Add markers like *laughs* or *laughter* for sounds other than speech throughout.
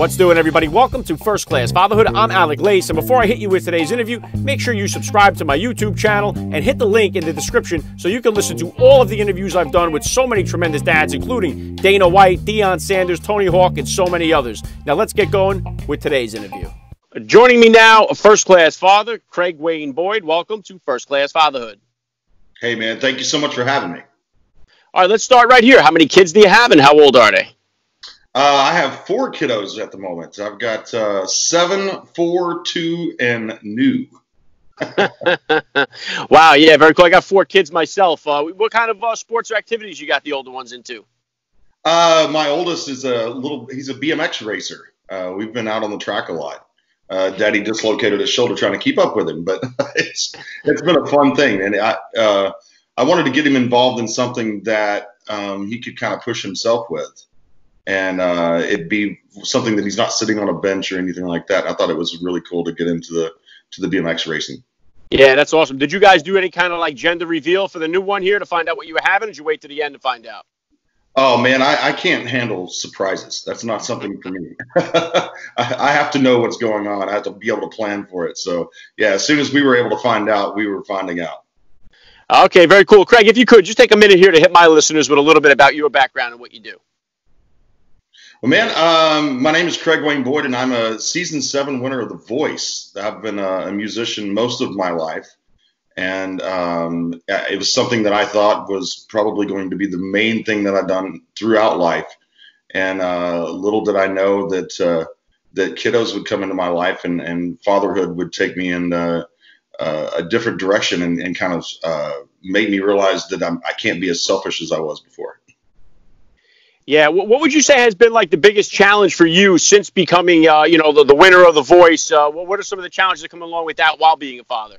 What's doing, everybody? Welcome to First Class Fatherhood. I'm Alec Lace, and before I hit you with today's interview, make sure you subscribe to my YouTube channel and hit the link in the description so you can listen to all of the interviews I've done with so many tremendous dads, including Dana White, Deion Sanders, Tony Hawk, and so many others. Now, let's get going with today's interview. Joining me now, a first class father, Craig Wayne Boyd. Welcome to First Class Fatherhood. Hey, man, thank you so much for having me. All right, let's start right here. How many kids do you have, and how old are they? Uh, I have four kiddos at the moment. I've got uh, seven, four, two, and new. *laughs* wow, yeah, very cool. I got four kids myself. Uh, what kind of uh, sports or activities you got the older ones into? Uh, my oldest is a little. He's a BMX racer. Uh, we've been out on the track a lot. Daddy dislocated his shoulder trying to keep up with him, but *laughs* it's it's been a fun thing, and I I wanted to get him involved in something that um, he could kind of push himself with and uh, it'd be something that he's not sitting on a bench or anything like that. I thought it was really cool to get into the to the BMX racing. Yeah, that's awesome. Did you guys do any kind of like gender reveal for the new one here to find out what you were having? Or did you wait to the end to find out? Oh man, I, I can't handle surprises. That's not something for me. *laughs* I, I have to know what's going on. I have to be able to plan for it. So yeah, as soon as we were able to find out, we were finding out. Okay, very cool. Craig, if you could just take a minute here to hit my listeners with a little bit about your background and what you do. Well, man, um, my name is Craig Wayne Boyd, and I'm a season seven winner of The Voice. I've been a, a musician most of my life, and um, it was something that I thought was probably going to be the main thing that I've done throughout life. And uh, little did I know that uh, that kiddos would come into my life, and, and fatherhood would take me in uh, uh a different direction, and, and kind of uh, make me realize that I'm, I can't be as selfish as I was before. Yeah, what would you say has been like the biggest challenge for you since becoming, uh, you know, the, the winner of the Voice? Uh, what are some of the challenges that come along with that while being a father?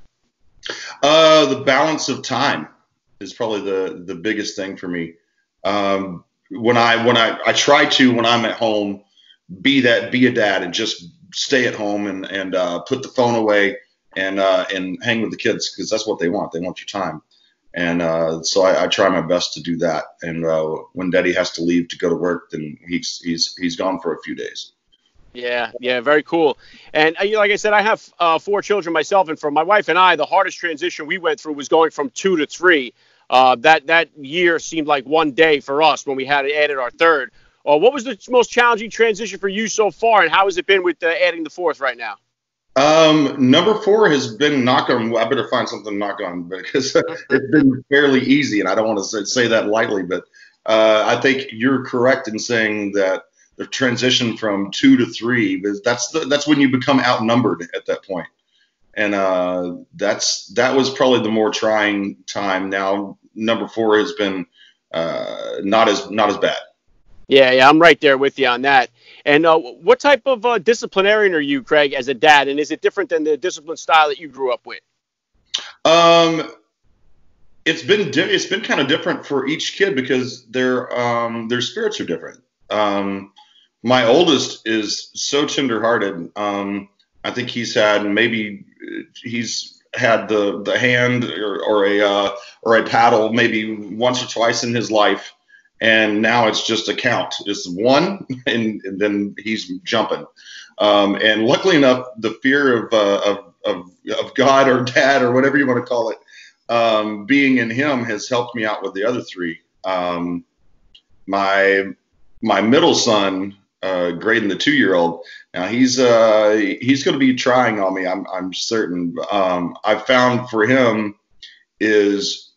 Uh, the balance of time is probably the the biggest thing for me. Um, when I when I I try to when I'm at home be that be a dad and just stay at home and and uh, put the phone away and uh, and hang with the kids because that's what they want. They want your time. And uh, so I, I, try my best to do that. And uh, when Daddy has to leave to go to work, then he's he's he's gone for a few days. Yeah, yeah, very cool. And uh, like I said, I have uh, four children myself, and for my wife and I, the hardest transition we went through was going from two to three. Uh, that that year seemed like one day for us when we had added our third. Uh, what was the most challenging transition for you so far, and how has it been with adding the fourth right now? Um, number four has been knock on. I better find something to knock on because *laughs* it's been fairly easy, and I don't want to say that lightly, but uh, I think you're correct in saying that the transition from two to three that's the, that's when you become outnumbered at that point, and uh, that's that was probably the more trying time. Now number four has been uh, not as not as bad. Yeah, yeah, I'm right there with you on that. And uh, what type of uh, disciplinarian are you, Craig, as a dad? And is it different than the discipline style that you grew up with? Um, it's been di- it's been kind of different for each kid because their um, their spirits are different. Um, my oldest is so tenderhearted. Um, I think he's had maybe he's had the the hand or, or a uh, or a paddle maybe once or twice in his life and now it's just a count. It's one, *laughs* and, and then he's jumping. Um, and luckily enough, the fear of, uh, of, of, of, God or dad or whatever you want to call it, um, being in him has helped me out with the other three. Um, my my middle son, uh, Graydon, the two year old, now he's uh, he's going to be trying on me. I'm I'm certain. Um, I've found for him is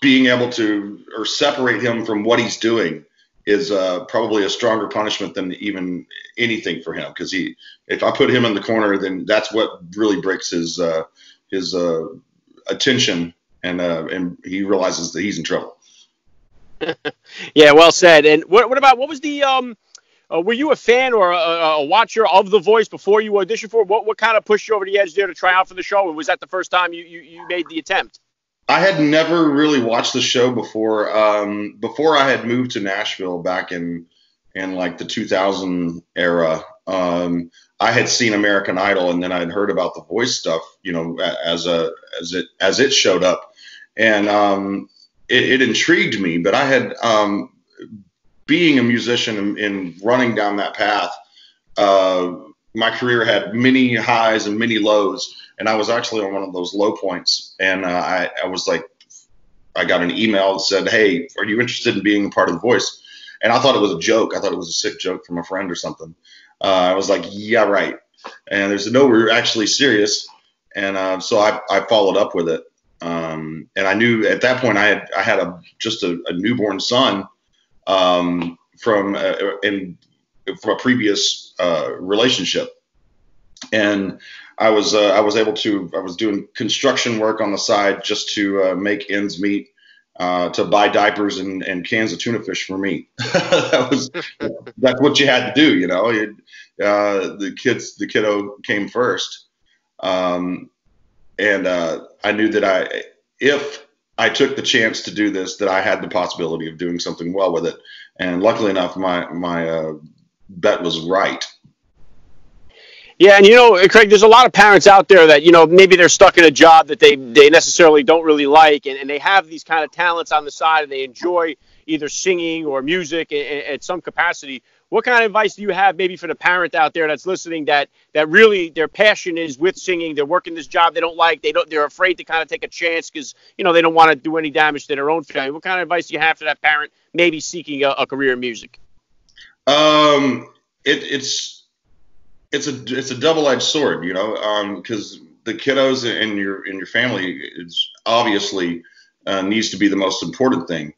being able to or separate him from what he's doing is uh, probably a stronger punishment than even anything for him because he if I put him in the corner then that's what really breaks his uh, his uh, attention and uh, and he realizes that he's in trouble. *laughs* yeah, well said. And what what about what was the um uh, were you a fan or a, a, watcher of The Voice before you auditioned for? What what kind of pushed you over the edge there to try out for the show? And was that the first time you you, you made the attempt? I had never really watched the show before. Um, before I had moved to Nashville back in in like the 2000 era, um, I had seen American Idol, and then I had heard about the voice stuff, you know, as a as it as it showed up, and um, it, it, intrigued me. But I had um, being a musician and, and running down that path. Uh, my career had many highs and many lows, and I was actually on one of those low points. And uh, I, I was like, I got an email that said, "Hey, are you interested in being a part of the Voice?" And I thought it was a joke. I thought it was a sick joke from a friend or something. Uh, I was like, "Yeah, right." And there's no, we're actually serious. And uh, so I, I followed up with it. Um, and I knew at that point I had I had a just a, a newborn son um, from uh, in from a previous uh, relationship, and I was uh, I was able to I was doing construction work on the side just to uh, make ends meet. Uh, to buy diapers and, and cans of tuna fish for me. *laughs* that was that's what you had to do, you know. Uh, the kids, the kiddo came first, um, and uh, I knew that I, if I took the chance to do this, that I had the possibility of doing something well with it. And luckily enough, my my uh, bet was right. Yeah, and you know, Craig, there's a lot of parents out there that you know maybe they're stuck in a job that they they necessarily don't really like, and, and they have these kind of talents on the side, and they enjoy either singing or music at some capacity. What kind of advice do you have maybe for the parent out there that's listening that that really their passion is with singing, they're working this job they don't like, they don't they're afraid to kind of take a chance because you know they don't want to do any damage to their own family. What kind of advice do you have for that parent maybe seeking a, a career in music? Um, it, it's it's a it's a double edged sword, you know, because um, the kiddos in your in your family is obviously uh, needs to be the most important thing.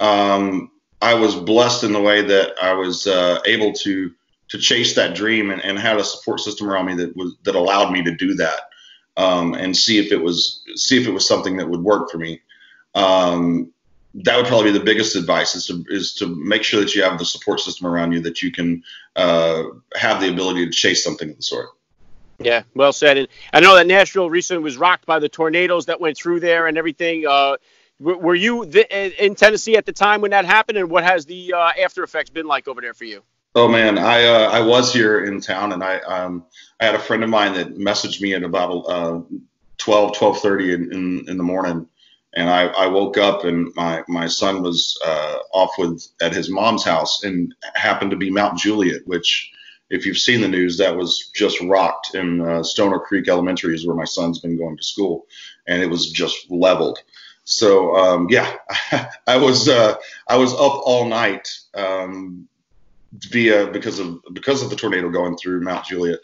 Um, I was blessed in the way that I was uh, able to to chase that dream and, and had a support system around me that was that allowed me to do that um, and see if it was see if it was something that would work for me. Um, that would probably be the biggest advice is to is to make sure that you have the support system around you that you can uh, have the ability to chase something of the sort. Yeah, well said. And I know that Nashville recently was rocked by the tornadoes that went through there and everything. Uh, were you th- in Tennessee at the time when that happened, and what has the uh, after effects been like over there for you? Oh man, I uh, I was here in town, and I um I had a friend of mine that messaged me at about uh, 12 12:30 in, in, in the morning, and I, I woke up and my my son was uh, off with at his mom's house and happened to be Mount Juliet, which if you've seen the news, that was just rocked. in uh, Stoner Creek Elementary is where my son's been going to school, and it was just leveled. So um, yeah, *laughs* I was uh, I was up all night um, via because of because of the tornado going through Mount Juliet.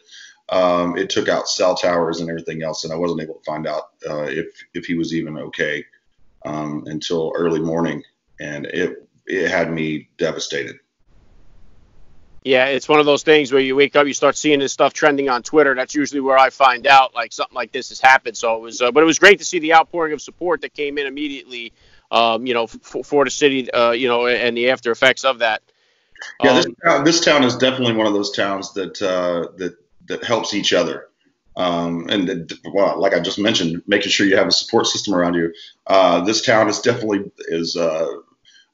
Um, it took out cell towers and everything else, and I wasn't able to find out uh, if if he was even okay um, until early morning, and it it had me devastated. Yeah, it's one of those things where you wake up, you start seeing this stuff trending on Twitter. That's usually where I find out like something like this has happened. So it was, uh, but it was great to see the outpouring of support that came in immediately. Um, you know, for, for the city, uh, you know, and the after effects of that. Yeah, this, um, town, this town is definitely one of those towns that uh, that that helps each other. Um, and well, like I just mentioned, making sure you have a support system around you. Uh, this town is definitely is uh,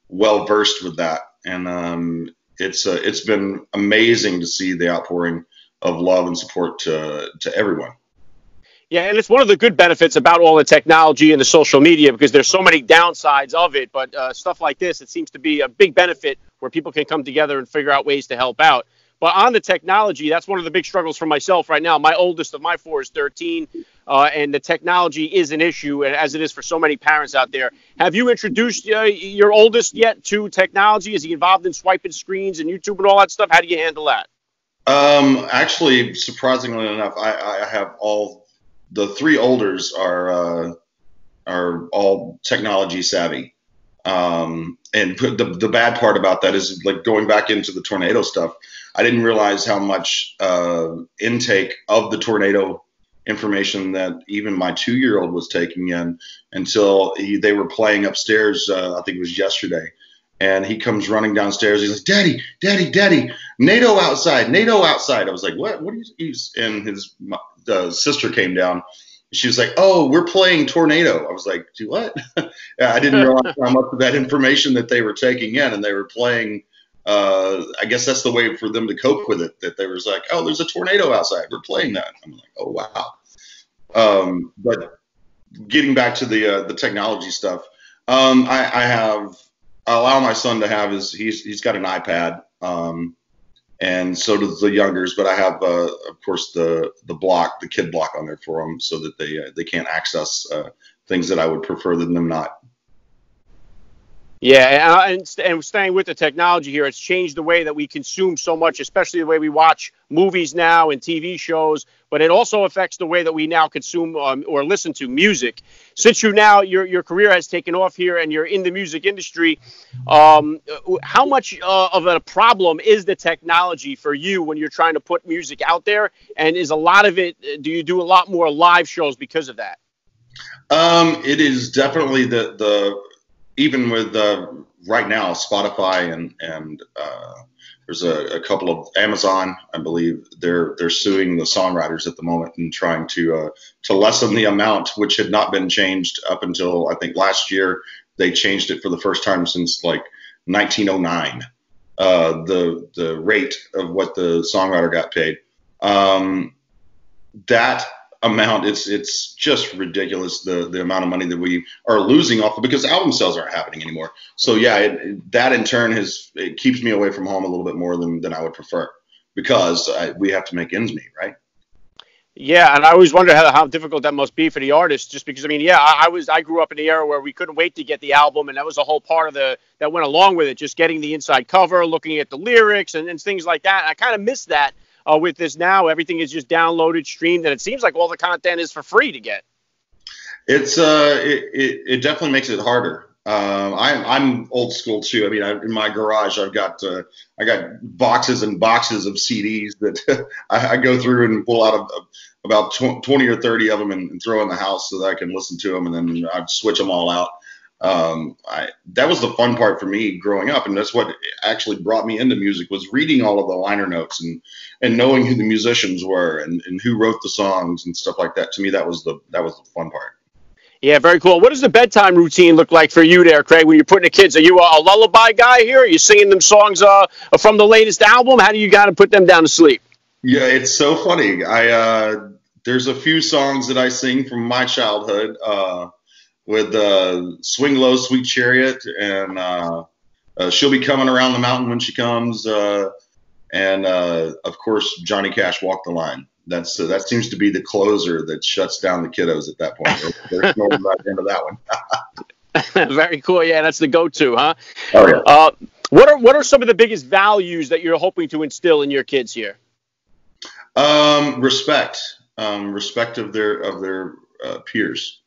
well versed with that, and um, it's uh, it's been amazing to see the outpouring of love and support to to everyone. Yeah, and it's one of the good benefits about all the technology and the social media because there's so many downsides of it. But uh, stuff like this, it seems to be a big benefit where people can come together and figure out ways to help out. But on the technology, that's one of the big struggles for myself right now. My oldest of my four is 13, uh, and the technology is an issue, as it is for so many parents out there. Have you introduced uh, your oldest yet to technology? Is he involved in swiping screens and YouTube and all that stuff? How do you handle that? Um, actually, surprisingly enough, I, I have all the three olders are uh, are all technology savvy. Um, and the the bad part about that is like going back into the tornado stuff. I didn't realize how much uh, intake of the tornado information that even my two year old was taking in until he, they were playing upstairs. Uh, I think it was yesterday. And he comes running downstairs. He's like, Daddy, Daddy, Daddy, NATO outside, NATO outside. I was like, What? What are you? And his uh, sister came down. She was like, "Oh, we're playing Tornado." I was like, "Do what?" *laughs* I didn't realize how much of that information that they were taking in, and they were playing uh, I guess that's the way for them to cope with it. That they was like, oh, there's a tornado outside. We're playing that. I'm like, oh wow. Um, but getting back to the uh, the technology stuff, um, I, I, have I allow my son to have his he's he's got an iPad. Um, and so does the youngers. But I have, uh, of course, the the block, the kid block on there for them, so that they uh, they can't access uh, things that I would prefer them not. Yeah, and, and staying with the technology here, it's changed the way that we consume so much, especially the way we watch movies now and TV shows. But it also affects the way that we now consume um, or listen to music. Since you now your your career has taken off here and you're in the music industry, um, how much uh, of a problem is the technology for you when you're trying to put music out there? And is a lot of it? Do you do a lot more live shows because of that? Um, it is definitely the the even with uh, right now Spotify and and uh, there's a, a, couple of Amazon, I believe they're they're suing the songwriters at the moment and trying to uh, to lessen the amount, which had not been changed up until I think last year. They changed it for the first time since like 1909. Uh, the the rate of what the songwriter got paid. Um, that amount it's it's just ridiculous the the amount of money that we are losing off of because album sales aren't happening anymore so yeah it, that in turn has it keeps me away from home a little bit more than than i would prefer because I, we have to make ends meet right yeah, and I always wonder how, how difficult that must be for the artist. Just because, I mean, yeah, I, I, was I grew up in the era where we couldn't wait to get the album, and that was a whole part of the that went along with it. Just getting the inside cover, looking at the lyrics, and, and things like that. I kind of miss that uh, with this now. Everything is just downloaded, streamed, and it seems like all the content is for free to get. It's uh, it, it, it definitely makes it harder. Um, I'm I'm old school too. I mean, I, in my garage, I've got uh, I got boxes and boxes of CDs that *laughs* I, I, go through and pull out of, about 20 or 30 of them and, and, throw in the house so that I can listen to them, and then I switch them all out um, I, that was the fun part for me growing up, and that's what actually brought me into music was reading all of the liner notes and and knowing who the musicians were and, and who wrote the songs and stuff like that. To me, that was the that was the fun part. Yeah, very cool. What does the bedtime routine look like for you there, Craig? When you're putting the kids, are you a, a lullaby guy here? Are you singing them songs uh, from the latest album? How do you got to put them down to sleep? Yeah, it's so funny. I uh, there's a few songs that I sing from my childhood. Uh, with uh, Swing Low, Sweet Chariot, and uh, uh, she'll be coming around the mountain when she comes. Uh, and uh, of course, Johnny Cash, Walk the Line. That's uh, that seems to be the closer that shuts down the kiddos at that point. *laughs* There's no right into that one. *laughs* Very cool. Yeah, that's the go-to, huh? Oh yeah. what are what are some of the biggest values that you're hoping to instill in your kids here? Um, respect, um, respect of their of their peers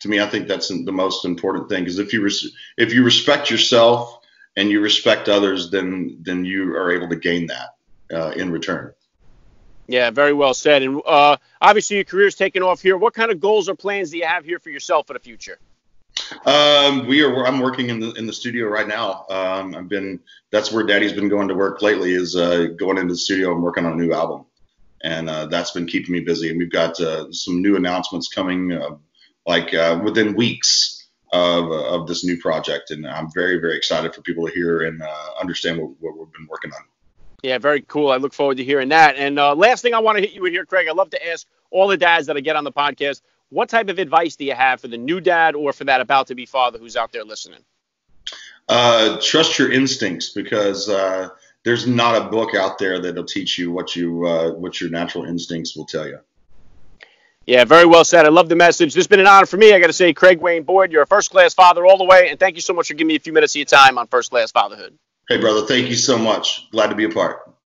to me, I think that's the most important thing because if you res- if you respect yourself and you respect others, then then you are able to gain that uh, in return. Yeah, very well said. And uh, obviously, your career's taken off here. What kind of goals or plans do you have here for yourself for the future? Um, we are. I'm working in the in the studio right now. Um, I've been. That's where Daddy's been going to work lately. Is uh, going into the studio and working on a new album, and uh, that's been keeping me busy. And we've got uh, some new announcements coming uh, like uh, within weeks of, of this new project. And I'm very, very excited for people to hear and uh, understand what, what, we've been working on. Yeah, very cool. I look forward to hearing that. And uh, last thing I want to hit you with here, Craig, I love to ask all the dads that I get on the podcast, what type of advice do you have for the new dad or for that about to be father who's out there listening? Uh, trust your instincts because uh, there's not a book out there that'll teach you what you uh, what your natural instincts will tell you. Yeah, very well said. I love the message. This has been an honor for me. I got to say, Craig Wayne Boyd, you're a first class father all the way, and thank you so much for giving me a few minutes of your time on First Class Fatherhood. Hey, brother, thank you so much. Glad to be a part.